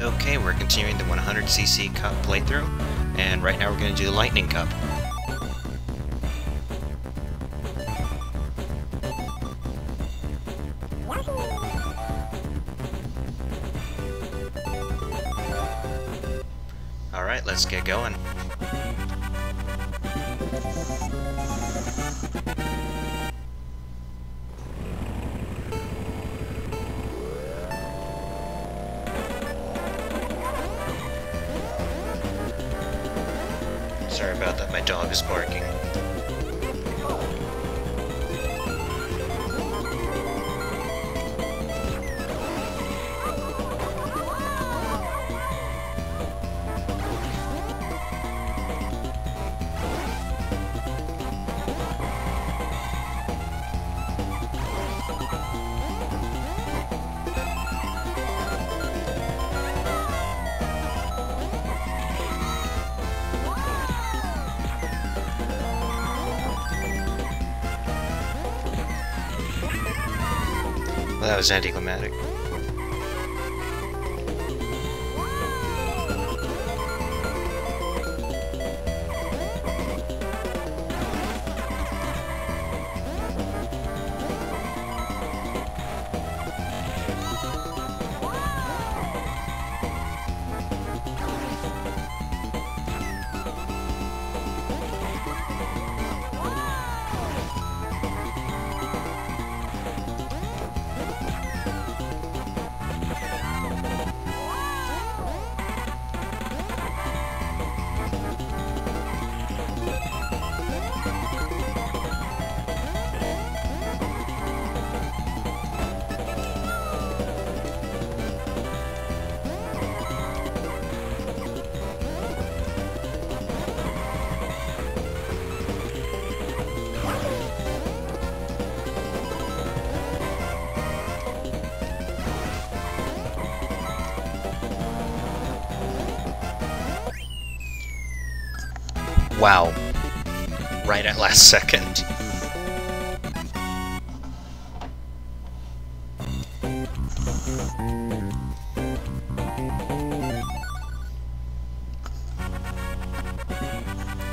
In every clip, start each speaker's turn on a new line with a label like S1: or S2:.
S1: Okay, we're continuing the 100cc cup playthrough, and right now we're going to do the Lightning Cup. Alright, let's get going. Dog is barking. That was anticlimactic. Wow. Right at last second.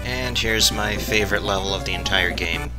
S1: And here's my favorite level of the entire game.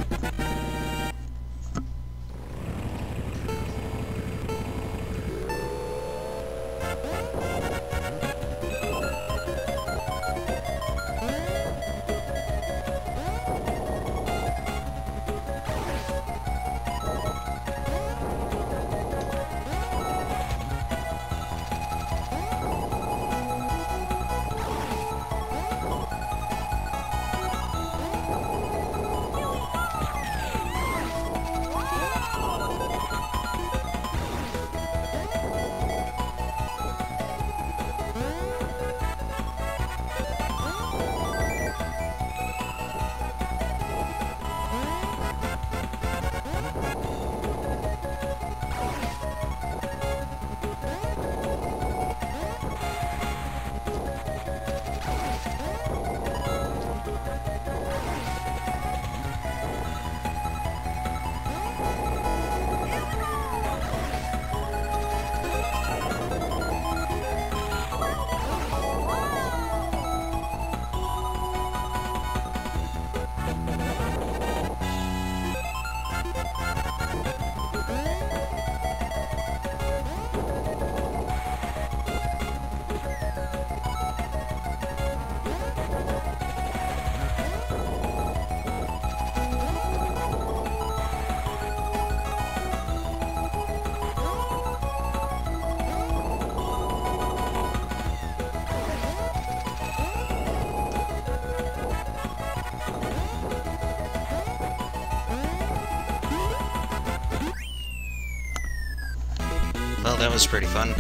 S1: Was pretty fun.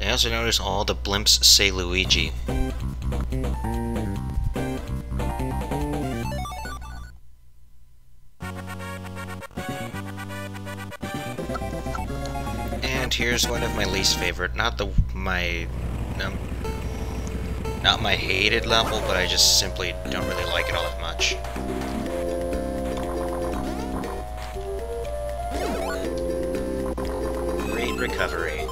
S1: I also noticed all the blimps say Luigi. And here's one of my least favorite, not the my um, not my hated level, but I just simply don't really like it all that much. Recovery.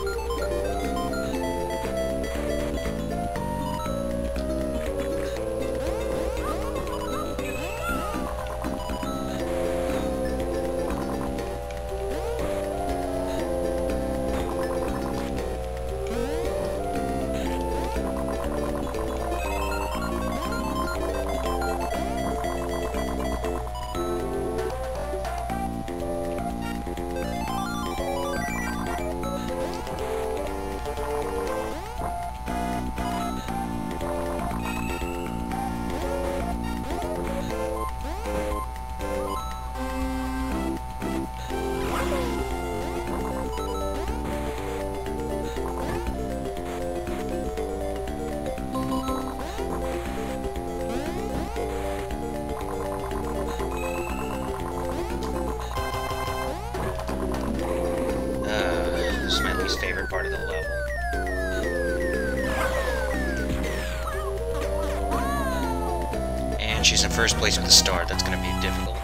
S1: She's in first place with a star. That's gonna be difficult.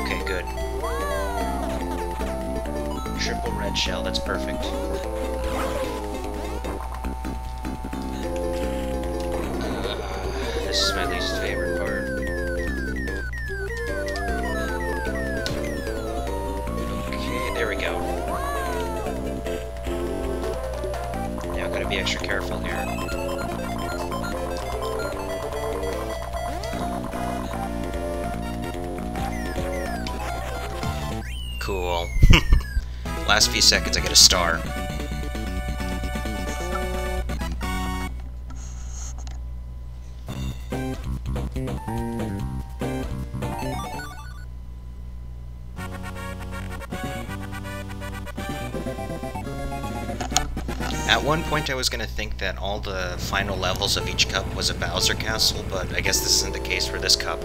S1: Okay, good. Triple red shell, that's perfect. Uh, this is my Cool. Last few seconds I get a star. At one point I was gonna think that all the final levels of each cup was a Bowser Castle, but I guess this isn't the case for this cup.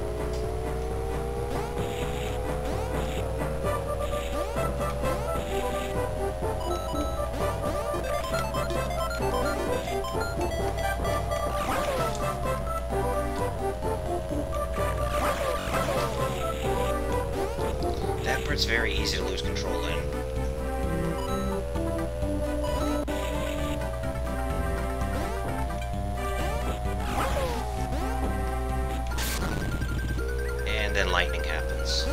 S1: Part's very easy to lose control in. And then lightning happens.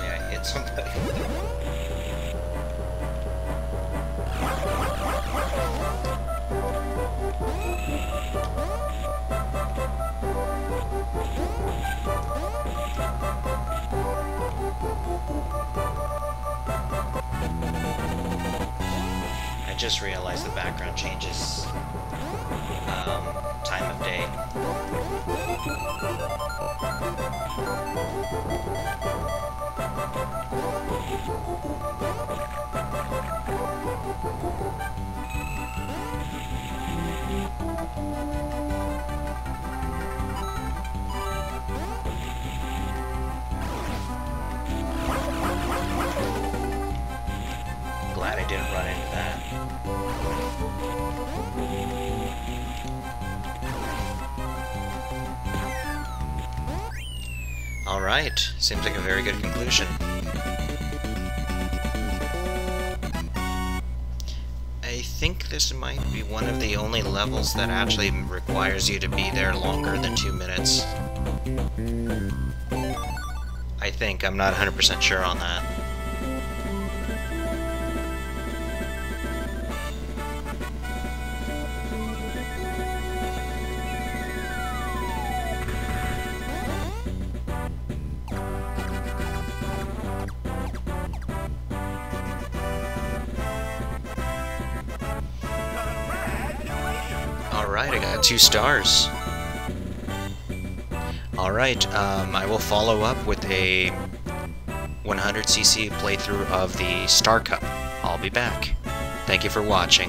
S1: Me. I hit somebody. I just realized the background changes um, time of day. Glad I Thank you. Alright, seems like a very good conclusion. I think this might be one of the only levels that actually requires you to be there longer than two minutes. I think, I'm not 100% sure on that. Alright, I got two stars. Alright, um, I will follow up with a 100cc playthrough of the Star Cup. I'll be back. Thank you for watching.